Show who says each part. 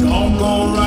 Speaker 1: Don't go around.